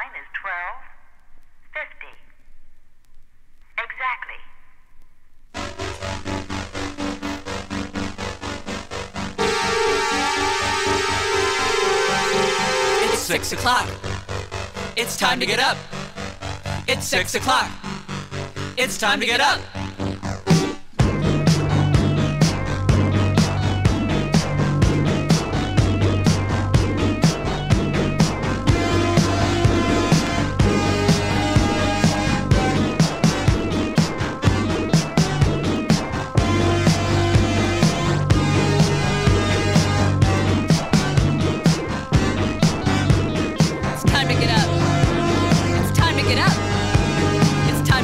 9 is 12. 50. Exactly. It's 6 o'clock. It's time to get up. It's 6 o'clock. It's time to get up.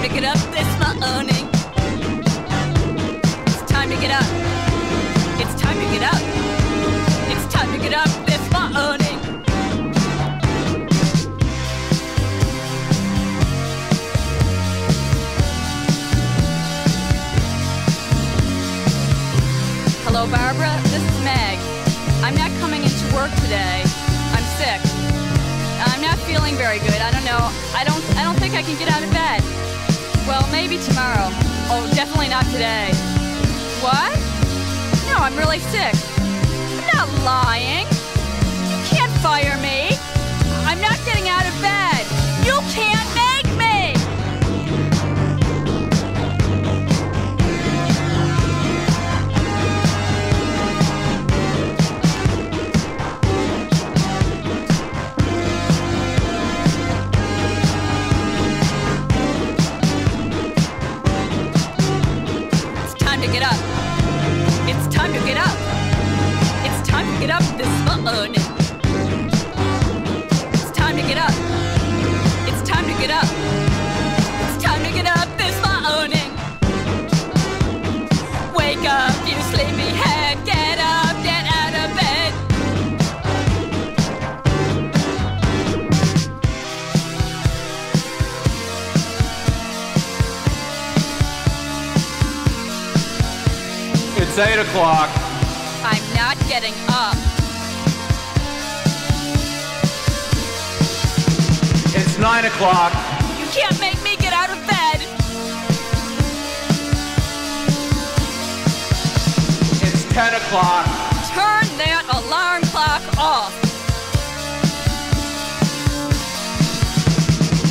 To get up this morning. It's time to get up. It's time to get up. It's time to get up this morning. Hello, Barbara. This is Meg. I'm not coming into work today. I'm sick. I'm not feeling very good. I don't know. I don't I don't think I can get out of bed. Well, maybe tomorrow. Oh, definitely not today. What? No, I'm really sick. I'm not lying. It's time to get up. It's time to get up this morning. It's 8 o'clock. I'm not getting up. It's 9 o'clock. You can't make me get out of bed. It's 10 o'clock. Turn that alarm clock off.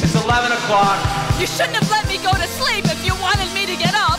It's 11 o'clock. You shouldn't have let me go to sleep if you wanted me to get up.